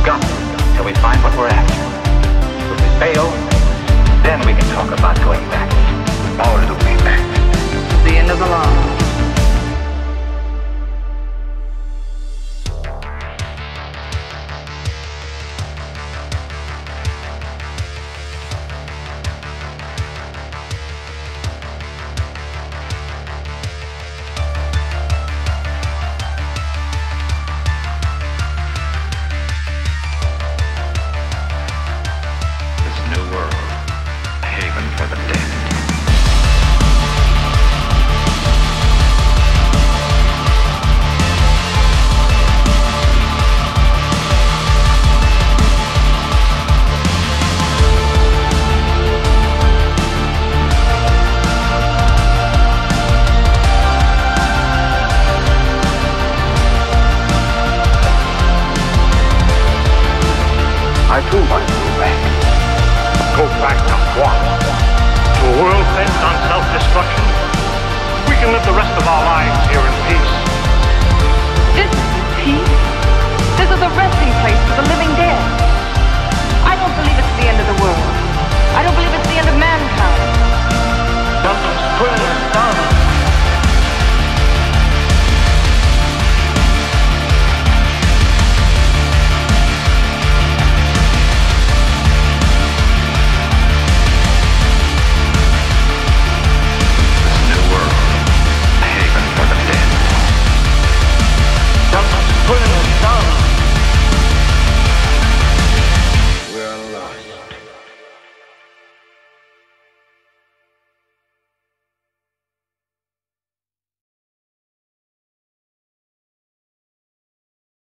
Until till we find what we're after. If we fail, then we can talk about going back. Or the we? I too might go back. Go back to what? To a world bent on self-destruction? We can live the rest of our lives here in peace. This is peace.